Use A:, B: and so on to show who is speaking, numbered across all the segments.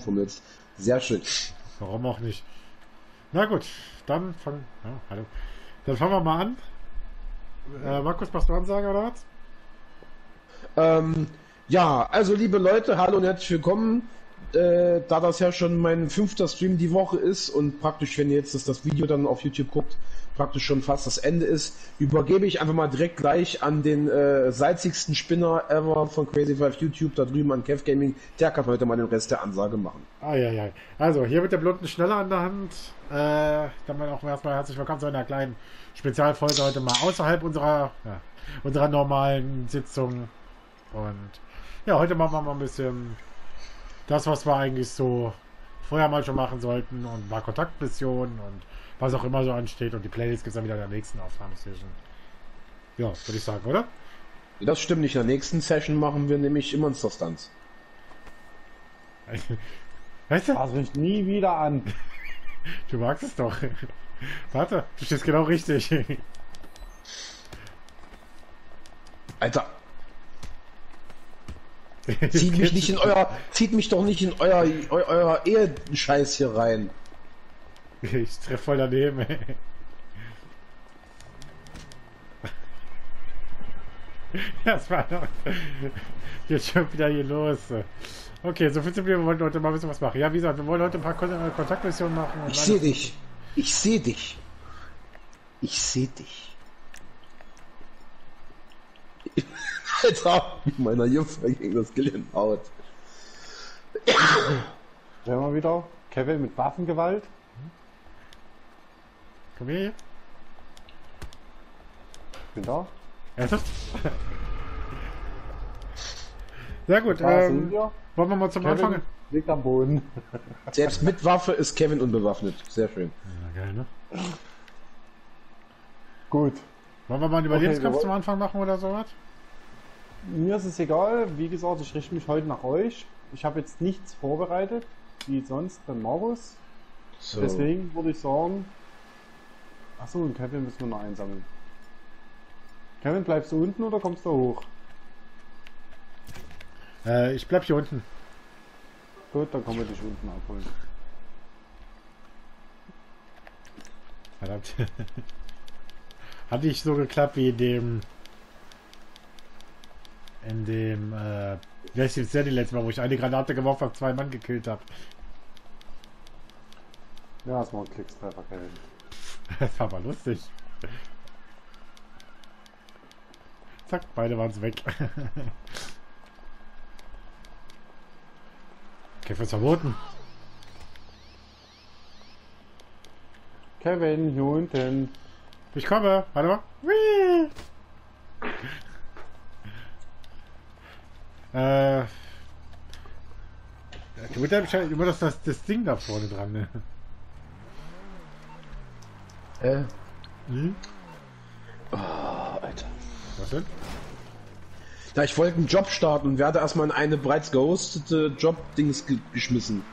A: rumfummelst. Sehr schön.
B: Warum auch nicht? Na gut, dann fangen. Ja, hallo. Dann fangen wir mal an. Äh, Markus, machst du Ansage oder was?
A: Ähm, ja, also liebe Leute, hallo und herzlich willkommen. Äh, da das ja schon mein fünfter Stream die Woche ist und praktisch, wenn ihr jetzt das, das Video dann auf YouTube guckt, praktisch schon fast das Ende ist, übergebe ich einfach mal direkt gleich an den äh, salzigsten Spinner ever von Crazy Five YouTube da drüben an Kev Gaming. Der kann heute mal den Rest der Ansage machen.
B: Ah, ja, ja. Also, hier mit der blonden Schneller an der Hand. Äh, dann auch erstmal herzlich willkommen zu einer kleinen Spezialfolge heute mal außerhalb unserer, ja, unserer normalen Sitzung. Und ja, heute machen wir mal ein bisschen das, was wir eigentlich so vorher mal schon machen sollten und mal Kontaktmissionen und was auch immer so ansteht. Und die Playlist gibt es dann wieder in der nächsten Aufnahmesession. Ja, würde ich sagen, oder?
A: Das stimmt nicht. In der nächsten Session machen wir nämlich Monster Stunts.
B: Weißt du?
C: Fass mich nie wieder an.
B: Du magst es doch. Warte, du stehst genau richtig.
A: Alter. Zieht mich nicht in euer, zieht mich doch nicht in euer, eu, euer Ehescheiß hier rein.
B: Ich treffe voll daneben, ey. Das war doch. Jetzt schon wieder hier los. Okay, so viel zu mir. Wir wollten heute mal ein bisschen was machen. Ja, wie gesagt, wir wollen heute ein paar äh, Kontaktmissionen machen.
A: Ich sehe dich. Ich sehe dich. Ich sehe dich. Alter, meiner Jungfer gegen das Gillen haut.
C: Sehen wir wieder. Kevin mit Waffengewalt.
B: Komm her.
C: Bin da.
B: Ernsthaft? Sehr gut.
C: Da
B: Ähm, wollen wir mal zum
C: Kevin
B: Anfang.
C: liegt am Boden.
A: Selbst mit Waffe ist Kevin unbewaffnet. Sehr schön.
B: Ja, geil, ne?
C: Gut.
B: Wollen wir mal einen Überlebenskampf
C: wir
B: zum Anfang machen oder sowas?
C: Mir ist es egal. Wie gesagt, ich richte mich heute nach euch. Ich habe jetzt nichts vorbereitet, wie sonst beim Markus.
A: So.
C: Deswegen würde ich sagen. Achso, und Kevin müssen wir noch einsammeln. Kevin, bleibst du unten oder kommst du hoch?
B: Äh, ich bleib hier unten.
C: Gut, dann kommen wir dich unten abholen.
B: Verdammt. Hat nicht so geklappt wie in dem. In dem. Äh, wie heißt jetzt der die letzte Mal, wo ich eine Granate geworfen habe, zwei Mann gekillt habe.
C: Ja, das war ein Klickstreffer, Kevin.
B: Das war aber lustig. Zack, beide waren es weg. okay, was verboten.
C: Kevin, hier unten.
B: Ich komme. Warte mal. Whee! Äh. Du musst das, das Ding da vorne dran, ne?
A: Äh,
B: Hm?
A: oh, Alter.
B: Was denn?
A: Da ich wollte einen Job starten und werde erstmal in eine bereits gehostete Job-Dings ge geschmissen.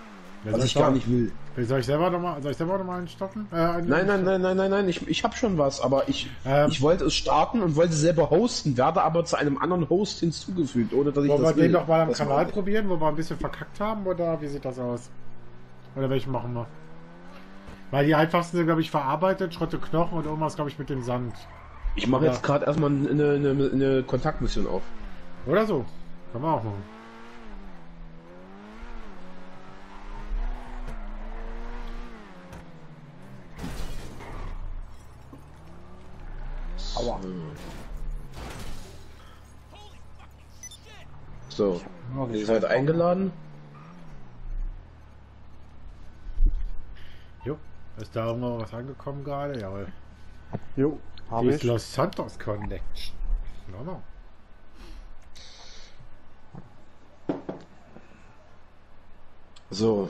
B: Ja,
A: Was ich gar nicht will.
B: Soll ich selber nochmal, soll ich selber nochmal einen stoppen? Äh, einen
A: Nein, nein, nein, nein, nein, nein, ich, ich habe schon was, aber ich,
B: Ähm.
A: ich wollte es starten und wollte selber hosten, werde aber zu einem anderen Host hinzugefügt, ohne dass ich
B: Wollen wir
A: das
B: den noch mal am Kanal probieren, wo wir ein bisschen verkackt haben, oder wie sieht das aus? Oder welchen machen wir? Weil die einfachsten sind, glaube ich, verarbeitet, Schrotte Knochen und irgendwas, glaube ich, mit dem Sand.
A: Ich mache jetzt gerade erstmal eine, eine, eine Kontaktmission auf.
B: Oder so. Kann man auch machen.
C: Aua.
A: So, ihr
C: nicht
A: seid eingeladen.
B: Ist da irgendwo was angekommen gerade? Jawohl.
C: Jo, habe
B: ist
C: ich.
B: Los Santos Connection. No, no.
A: So.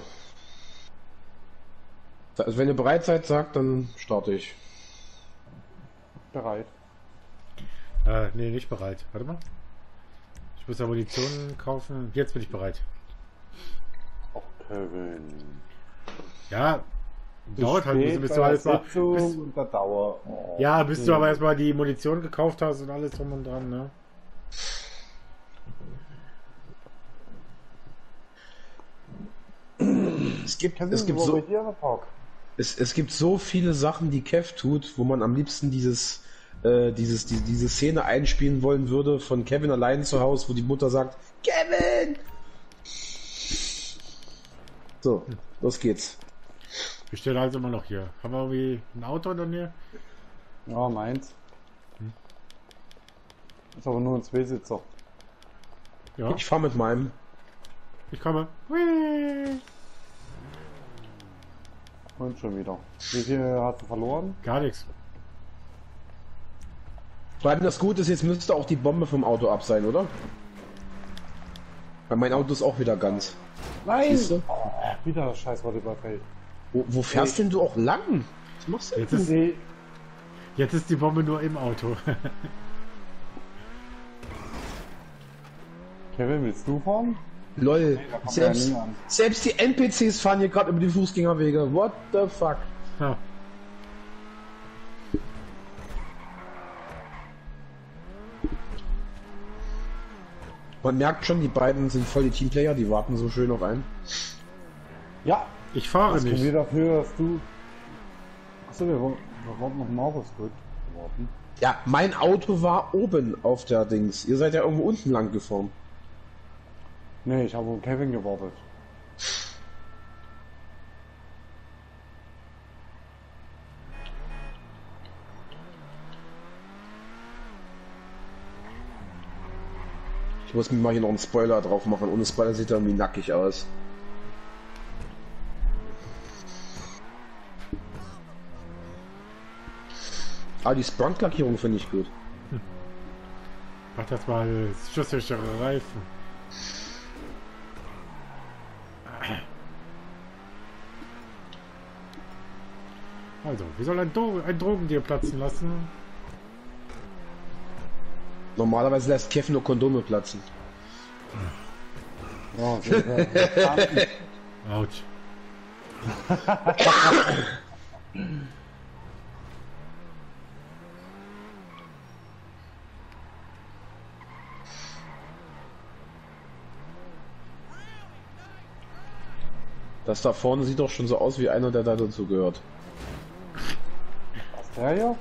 A: Also wenn ihr bereit seid, sagt, dann starte ich.
C: Bereit.
B: Äh, nee, nicht bereit. Warte mal. Ich muss ja Munition kaufen. Jetzt bin ich bereit.
C: Oh, Kevin.
B: Ja, dauert halt ein bisschen, bis du alles mal. Bis,
C: und der Dauer. Oh,
B: ja, bis du
C: nee.
B: aber erstmal die Munition gekauft hast und alles drum und dran, ne?
A: Es gibt, es gibt so, es, es gibt so viele Sachen, die Kev tut, wo man am liebsten dieses, äh, dieses, die, diese Szene einspielen wollen würde von Kevin allein zu Hause, wo die Mutter sagt, Kevin! So, los geht's.
B: Wir stehen also immer noch hier. Haben wir irgendwie ein Auto in der Nähe?
C: Ja, meins. Ist aber nur ein Zweisitzer.
B: Ja,
A: Ich fahr mit meinem.
B: ich komme. Hui.
C: Und schon wieder. Wie viel hast du verloren?
B: Gar nichts.
A: Vor allem das Gute ist, jetzt müsste auch die Bombe vom Auto ab sein, oder? Weil mein Auto ist auch wieder ganz.
C: Nein! Oh, wieder das scheiß Volleyballfeld.
A: Wo, wo fährst denn du auch lang? Was machst du
B: Jetzt
A: denn?
B: ist,
C: Nee,
B: jetzt ist die Bombe nur im Auto.
C: Kevin, willst du fahren?
A: Lol.
C: kommt
A: Selbst,
C: an.
A: selbst die NPCs fahren hier gerade über die Fußgängerwege. What the fuck?
B: ja.
A: Man merkt schon, die beiden sind voll die Teamplayer, die warten so schön auf einen.
C: Ja!
B: Ich fahre
C: kommt
B: nicht.
C: wieder dafür, dass du... Achso, wir, wollen- wir wollten noch Markus gut warten.
A: Ja, mein Auto war oben auf der Dings. Ihr seid ja irgendwo unten lang gefahren.
C: Nee, ich habe auf Kevin gewartet.
A: Ich muss mir mal hier noch einen Spoiler drauf machen. Ohne Spoiler sieht er irgendwie nackig aus. Ah, die Sprunk-Lackierung finde ich gut.
B: Mach das mal schusssichere Reifen. Also, wie soll ein, Do ein Drogendeal platzen lassen?
A: Normalerweise lässt Kev nur Kondome platzen.
C: Sehr
B: Autsch.
A: Das da vorne sieht doch schon so aus wie einer, der da dazu gehört.
C: Was, der hier?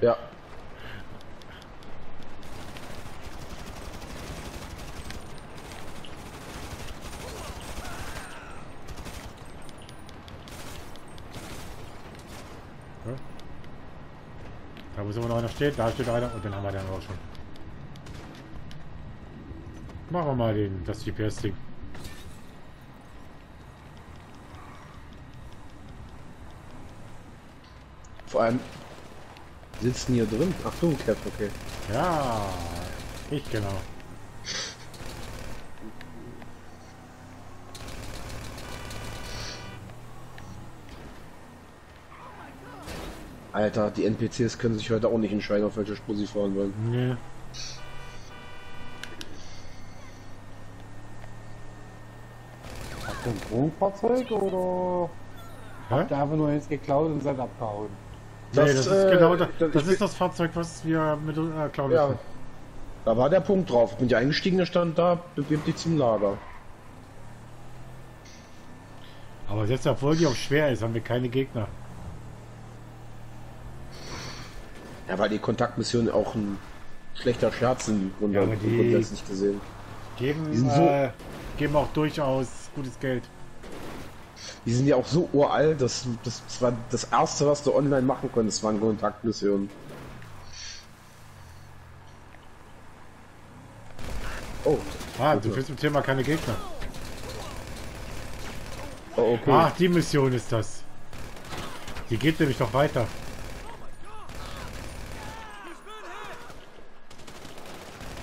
A: Ja.
B: Da muss immer noch einer stehen, da steht einer und den haben wir dann auch schon. Machen wir mal den, das GPS-Ding.
A: Allem sitzen hier drin. Ach du, Kev, okay.
B: Ja, ich genau.
A: Alter, die NPCs können sich heute auch nicht entscheiden, auf welche Spur sie fahren wollen.
B: Nee.
C: Habt ihr ein Drogenfahrzeug oder
B: Hä?
C: habt ihr einfach nur jetzt geklaut und seid abgehauen?
B: Nee, das ist
A: äh,
B: genau das.
A: das-
B: Das
A: ich
B: ist das Fahrzeug, was wir mit äh, Claudius.
A: Ja. Da war der Punkt drauf. Bin ich eingestiegen, der stand da, bewegt dich zum Lager.
B: Aber selbst obwohl die auch schwer ist, haben wir keine Gegner.
A: Ja, weil die Kontaktmissionen auch ein schlechter Scherz sind, grund
B: Ja, aber die-
A: grundsätzlich gesehen.
B: Geben,
A: Die sind so-
B: äh, geben auch durchaus gutes Geld.
A: Die sind ja auch so uralt, dass das, das war das erste, was du online machen konntest, waren Kontaktmissionen. Oh,
B: Ah, du findest im Thema keine Gegner.
A: oh okay.
B: Ach, die Mission ist das. Die geht nämlich noch weiter.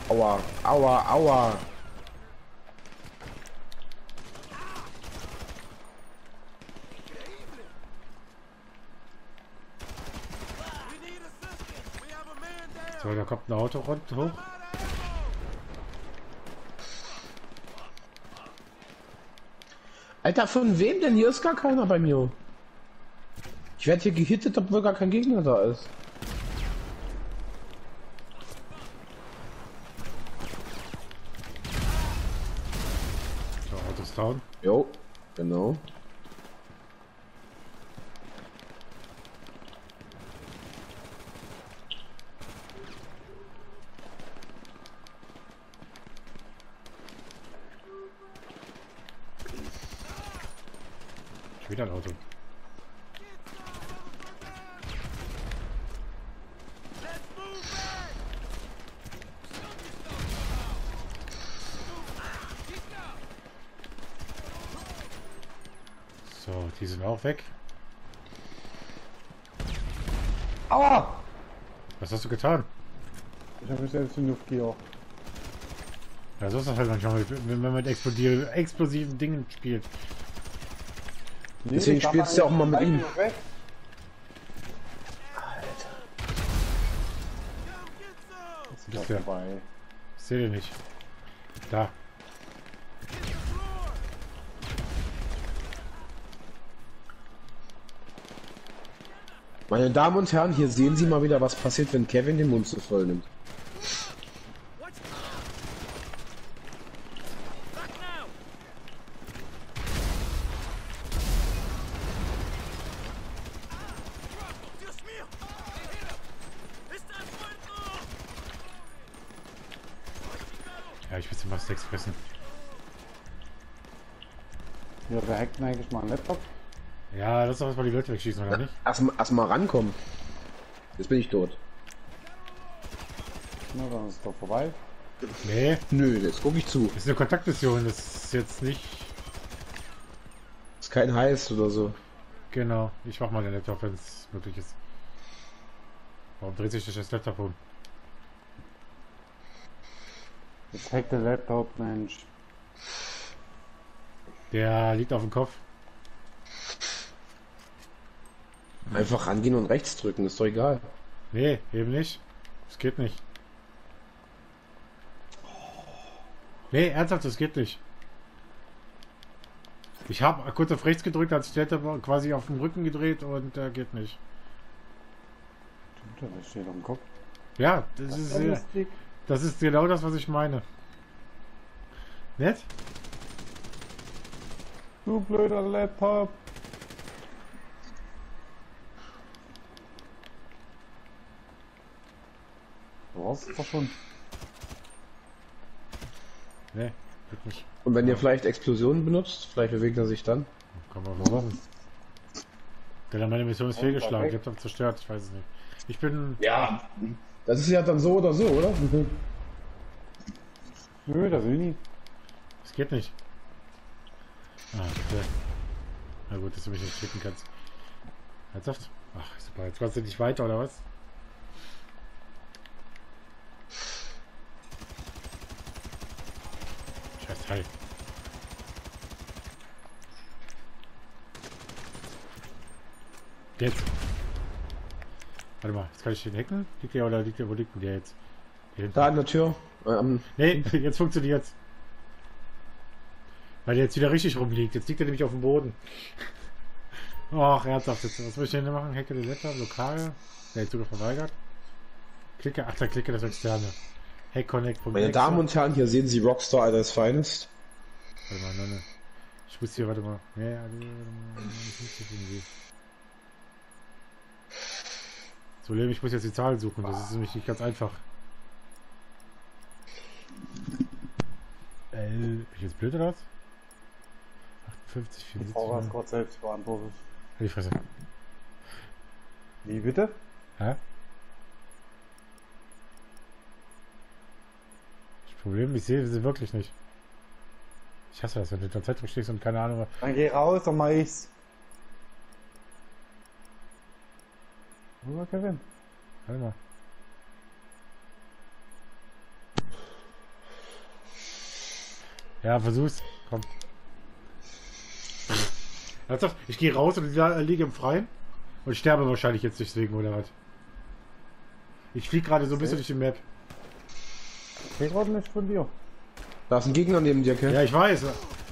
A: Aua, aua, aua.
B: So, da kommt ein Auto rund hoch.
A: Alter, von wem denn? Hier ist gar keiner bei mir. Ich werde hier gehittet, obwohl gar kein Gegner da ist.
B: So, Autos down.
A: Jo, genau.
B: Schon wieder ein Auto. So, die sind auch weg.
C: Aua!
B: Was hast du getan?
C: Ich habe mich selbst in die Luft gejagt.
B: Ja, so ist das halt manchmal, wenn man mit explosiven Dingen spielt.
C: Nee,
A: Deswegen spielst du auch mal mit ihm.
C: weg. Ist
B: Bist
C: ja
B: ja-. Ich sehe den nicht. Da.
A: Meine Damen und Herren, hier sehen Sie mal wieder, was passiert, wenn Kevin den Mund zu voll nimmt.
B: Ja, ich will zum Steaks fressen.
C: Ja, wer hackt eigentlich mal einen Laptop?
B: Ja, lass doch erstmal die Leute wegschießen, oder nicht?
A: Erstmal erst mal rankommen. Jetzt bin ich tot.
C: Na, dann ist es doch vorbei.
B: Nee,
A: Nö, jetzt gucke ich zu.
B: das ist eine Kontaktmission, das ist jetzt nicht...
A: Ist kein Heiß oder so.
B: Genau, ich mach mal den Laptop, wenn es möglich ist. Warum dreht sich das Laptop um?
C: Jetzt hackt der Laptop, Mensch.
B: Der liegt auf dem Kopf.
A: Einfach rangehen und rechts drücken, ist doch egal.
B: Nee, eben nicht. Das geht nicht. Nee, ernsthaft, das geht nicht. Ich habe kurz auf rechts gedrückt, als der Laptop quasi auf dem Rücken gedreht und äh, geht nicht.
C: Das steht am Kopf.
B: Ja, das ist, äh,
C: lustig.
B: das ist genau das, was ich meine. Nett?
C: Du blöder Laptop. Doch schon.
B: Nee, geht nicht.
A: Und wenn ihr vielleicht Explosionen benutzt, vielleicht bewegt er sich dann.
B: Kann man mal machen. Denn meine Mission ist fehlgeschlagen. Ich hab doch zerstört, ich weiß es nicht. Ich bin.
A: Ja. Das ist ja dann so oder so, oder?
C: Nö, das will ich nicht.
B: Es geht nicht. Ah, okay. Na gut, dass du mich nicht klicken kannst. Ernsthaft? Ach, super. Jetzt kannst du nicht weiter, oder was? Scheiß Teil. Jetzt. Warte mal, jetzt kann ich den hacken? Liegt der oder liegt der, wo liegt denn der jetzt? Hier.
A: Da an der Tür. Ähm,
B: Nee, jetzt funktioniert's. Weil der jetzt wieder richtig rumliegt. Jetzt liegt er nämlich auf dem Boden. Ach, ernsthaft. Jetzt, was möchte ich denn machen? Hacke den Laptop, lokal. Der jetzt sogar verweigert. Klicke, ach, da klicke das externe. Hackconnect.exe.
A: meine Damen und Herren, hier sehen Sie Rockstar its finest.
B: Warte mal, nein, nein. Ich muss hier, warte mal. Nee, mal, warte mal, ich muss hier irgendwie. Leben, ich muss jetzt die Zahlen suchen. Das ist nämlich nicht ganz einfach. L. Bin ich jetzt blöd oder was? 58,
C: Die Frau hat
B: 74.
C: gerade selbst beantwortet.
B: Die Fresse.
C: Wie bitte?
B: Hä? Das Problem, ich sehe sie wirklich nicht. Ich hasse das, wenn du in der Zeitung stehst und keine Ahnung.
C: Dann geh raus, dann mach ich's. Oder Kevin?
B: Warte mal. Ja, versuch's. Komm. Ernsthaft? Ich gehe raus und la- liege im Freien und sterbe wahrscheinlich jetzt deswegen, oder was? Ich fliege gerade so ein bisschen durch die Map.
C: Ich geh gerade nicht von dir.
A: Da ist ein Gegner neben dir, Kev.
B: Ja, ich weiß.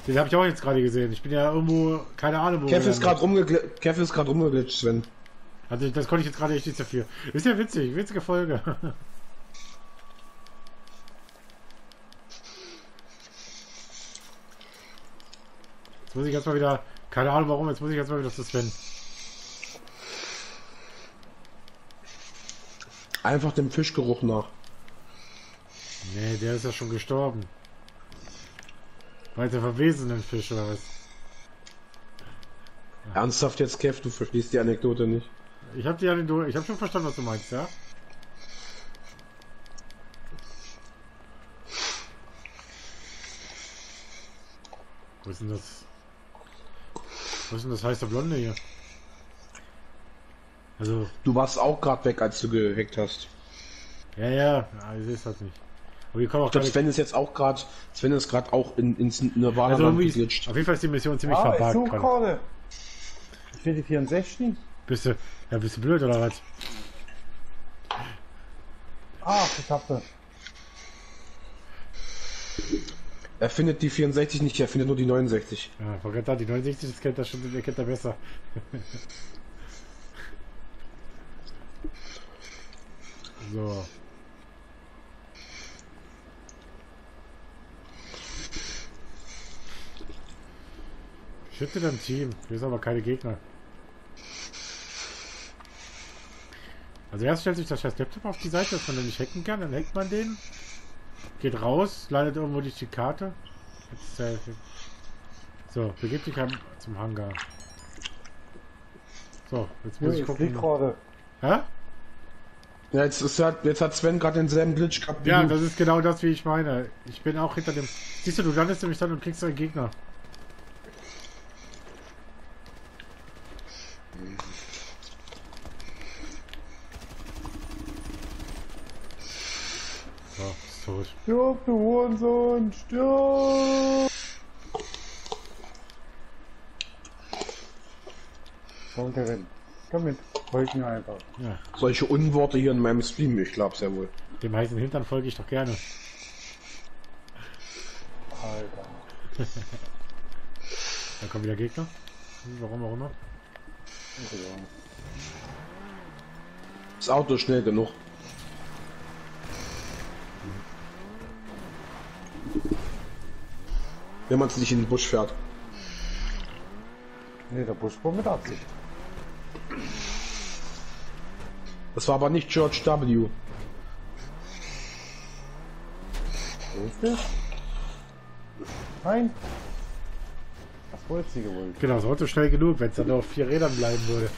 B: Den habe ich auch jetzt gerade gesehen. Ich bin ja irgendwo, keine Ahnung, wo.
A: Kev ist gerade rumgeglitscht, Sven.
B: Also das konnte ich jetzt gerade echt nichts dafür. Ist ja witzig, witzige Folge. Jetzt muss ich erstmal wieder, keine Ahnung warum, jetzt muss ich erstmal wieder zu Sven.
A: Einfach dem Fischgeruch nach.
B: Nee, der ist ja schon gestorben. Weil der verwesenen Fisch oder was?
A: Ernsthaft jetzt, Kev, du verstehst die Anekdote nicht.
B: Ich habe die Anekdote, ich habe schon verstanden, was du meinst, ja? Wo ist denn das? Wo ist denn das heiße Blonde hier? Also,
A: Du warst auch gerade weg, als du gehackt hast.
B: ja, ja, ja, ich sehe das nicht. Aber hier kommen auch
A: Ich glaube. Sven ist jetzt auch gerade, Sven ist gerade auch in, ins Nirvana
B: Also auf jeden Fall ist die Mission ziemlich
C: Ah, ich
B: verpackt.
C: suche
B: gerade.
C: gerade. Ich will die 64.
B: Bist du, ja, bist du blöd oder was?
C: Ah, ich hab sie.
A: Er findet die 64 nicht, er findet nur die 69.
B: Ja, Gatter, die 69, das kennt er schon, der kennt er besser. so. Schütte dein Team. Hier sind aber keine Gegner. Also erst stellt sich das scheiß Laptop auf die Seite, dass man den nicht hacken kann, dann hackt man den, geht raus, leitet irgendwo durch die Karte. Jetzt, so, begib dich zum Hangar. So, jetzt
C: Ja,
B: muss ich
C: ich
B: gucken.
C: gerade.
B: Hä?
A: Ja, jetzt, ist er, jetzt hat Sven gerade denselben Glitch gehabt wie
B: Ja, das ist genau das, wie ich meine. Ich bin auch hinter dem. Siehst du, du landest nämlich dann und kriegst einen Gegner. So, ist tot.
C: Stirb, du Hurensohn, stirb! Komm, Kevin. Komm mit. Folg mir einfach.
B: Ja,
A: Solche Unworte hier in meinem Stream, ich glaub's ja wohl.
B: dem heißen Hintern folge ich doch gerne.
C: Alter.
B: Da kommen wieder Gegner. Warum auch immer.
A: Das Auto ist schnell genug. Wenn man es nicht in den Busch fährt.
C: Nee, der Busch war mit Absicht.
A: Das war aber nicht George W.
C: Wo ist das? Nein. Was wollte sie gewollt?
B: Genau, das Auto schnell genug, wenn es dann auf vier Rädern bleiben würde.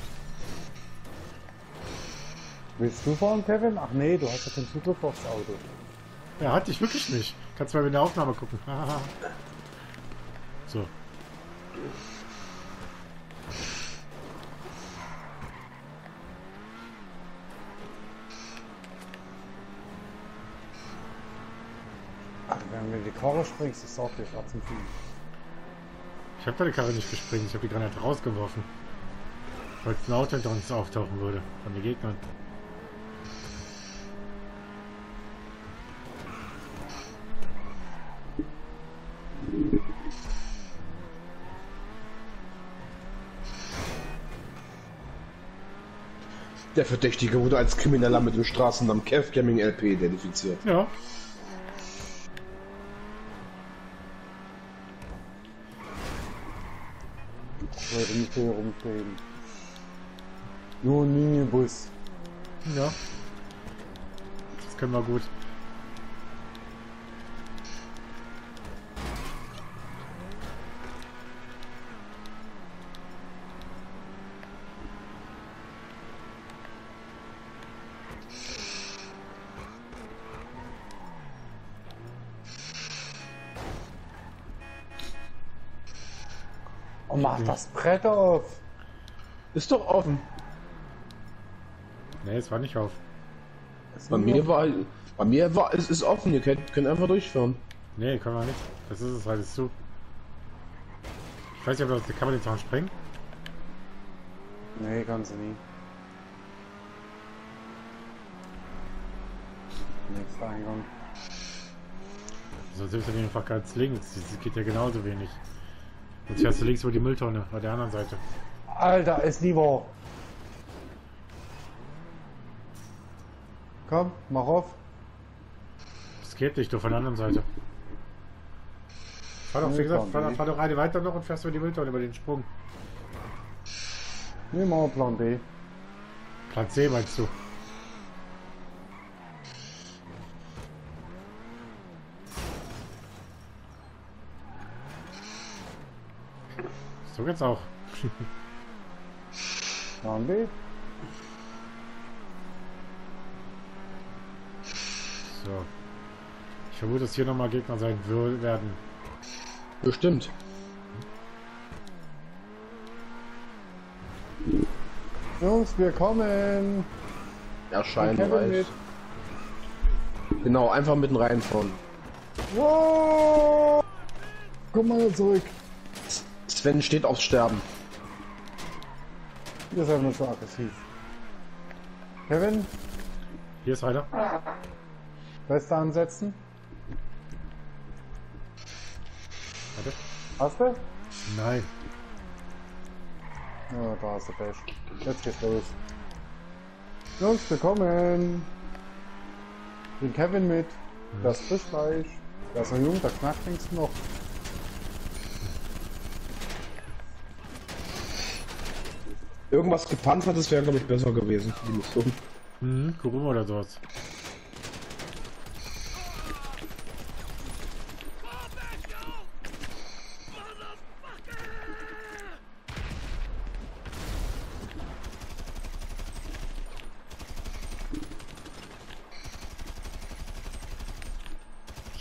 C: Willst du fahren, Kevin? Ach nee, du hast ja keinen Zugriff aufs Auto.
B: Ja, hatte ich wirklich nicht. Kannst mal in der Aufnahme gucken. so.
C: Ach, wenn du die Karre springst, ich sag dir, schwarz zum Fliegen.
B: Ich habe deine Karre nicht gesprengt, ich habe die Granate rausgeworfen. Weil es ein Auto hinter uns auftauchen würde. Von den Gegnern.
A: Der Verdächtige wurde als Krimineller mit dem Straßennamen Kev Gaming LP identifiziert.
B: Ja.
C: Ich wollte nicht hier rumstehen. Nur Minibus.
B: Ja. Das können wir gut.
C: Mach das Brett auf!
A: Ist doch offen.
B: Nee, es war nicht auf.
A: Bei mir war, bei mir war, es ist offen, ihr könnt, könnt einfach durchfahren.
B: Nee, können wir nicht. Das ist es halt ist zu. Ich weiß nicht, ob das, kann man den Zaun sprengen?
C: Nee, kannst du nie. Nächster Eingang.
B: Sonst hilft er einfach ganz links. Das geht ja genauso wenig. Jetzt fährst du links über die Mülltonne, bei der anderen Seite.
C: Alter, ist lieber. Komm, mach auf.
B: Das geht nicht, du von der anderen Seite. Fahr doch, wie
C: Nee,
B: gesagt,
C: komm,
B: fahr, fahr doch eine weiter noch und fährst über die Mülltonne, über den Sprung.
C: Nehmen wir Plan B.
B: Plan C meinst du? So geht's auch.
C: B.
B: So. Ich vermute, dass hier nochmal Gegner sein werden.
A: Bestimmt.
C: Jungs, wir kommen.
A: Reicht.
C: mit.
A: Genau, einfach mitten reinfahren.
C: Wow! Komm mal zurück.
A: Sven steht aufs Sterben.
C: Ihr seid nur so aggressiv. Kevin,
B: Hier ist einer.
C: Weste ansetzen.
B: Warte.
C: Hast du?
B: Nein.
C: Ja, da hast du Pech. Jetzt geht's los. Jungs, wir kommen. Den Kevin mit. Das Frischfleisch. Der ist noch jung, der knackt links noch.
A: Irgendwas gepanzertes wäre, glaube ich, besser gewesen. für Die Mission.
B: Mhm, Kuruma oder sowas.
D: Motherfucker!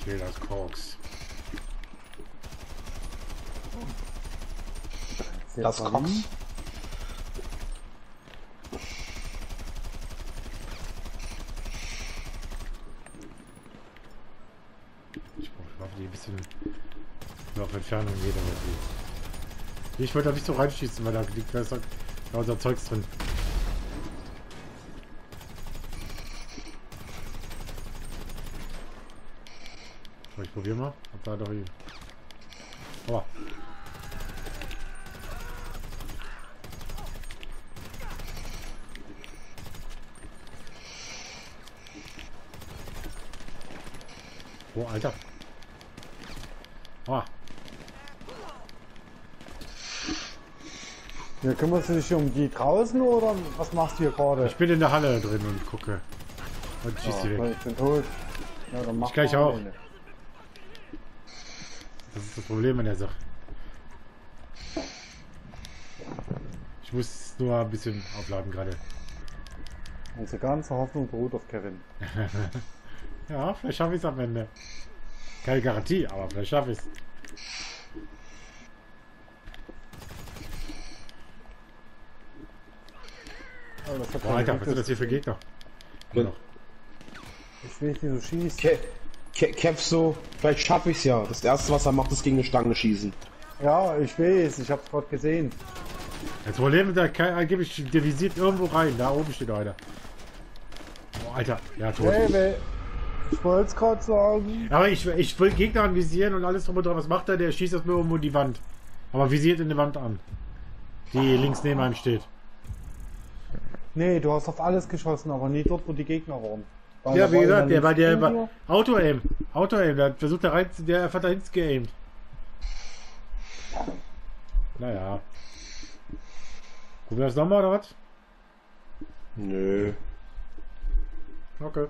B: Steht als Korks.
A: Das Cox.
B: Ich brauche Waffe, die ein bisschen nur auf Entfernung geht, aber. Ich wollte da nicht so reinschießen, weil da liegt da unser Zeugs drin. So, ich probiere mal. Ob da doch hier. Oh. Oh, Alter. Oh,
C: Ja, kümmerst du dich um die draußen oder was machst du hier gerade?
B: ich bin in der Halle drin und gucke. Und schieß die
C: Ja,
B: weg.
C: ich bin tot. Ja, dann mach
B: Ich gleich auch.
C: eine.
B: Das ist das Problem an der Sache. Ich muss nur ein bisschen aufladen gerade.
C: Unsere ganze Hoffnung beruht auf Kevin.
B: Ja, vielleicht schaffe ich es am Ende. Keine Garantie, aber vielleicht schaffe ich es.
C: Oh, das hat
B: Boah, Alter, was sind das hier für Gegner? Nur noch.
C: Ich will nicht, wie du schießt.
A: Ke Ke Kev so, vielleicht schaffe ich es ja. Das erste, was er macht, ist gegen eine Stange schießen.
C: Ja, ich weiß, ich hab's gerade gesehen.
B: Das Problem ist, ich divisiert irgendwo rein. Da oben steht einer. Oh, Alter, ja, tot.
C: Hey, ich wollte es gerade sagen.
B: Aber ich, ich will Gegner anvisieren und alles drum und dran. Was macht er? Der schießt das nur irgendwo in die Wand. Aber visiert in die Wand an. Die links neben einem steht.
C: Nee, du hast auf alles geschossen, aber nie dort, wo die Gegner waren. Weil
B: Ja, wie
C: war
B: gesagt, der war der war. Auto-Aim. Auto-Aim, der hat versucht da rein, der hat da hinten geaimt. Naja. Gucken wir das nochmal oder was?
A: Nö.
B: Okay.